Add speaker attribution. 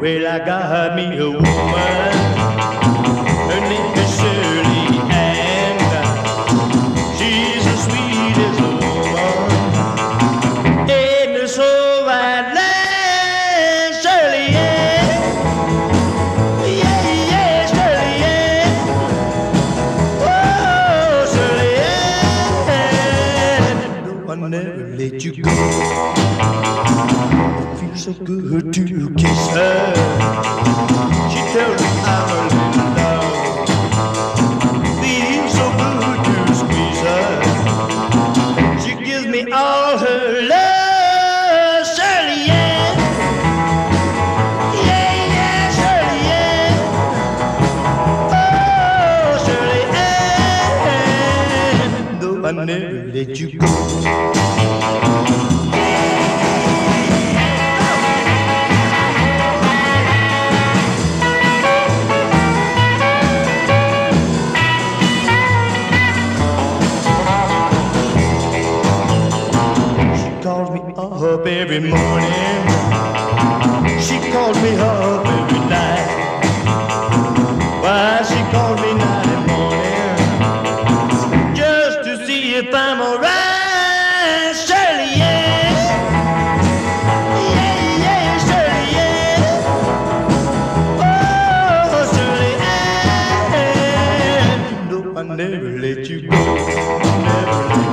Speaker 1: Well, I got me a woman. Never let you go. It feels so good to kiss her. She tells me I'm a little dog. Feels so good to squeeze her. She gives me all yeah. Though I never let you go. She calls me up every morning. She calls me up every if I'm alright. Shirley, yeah, yeah. Oh, Shirley. No, I never let you go.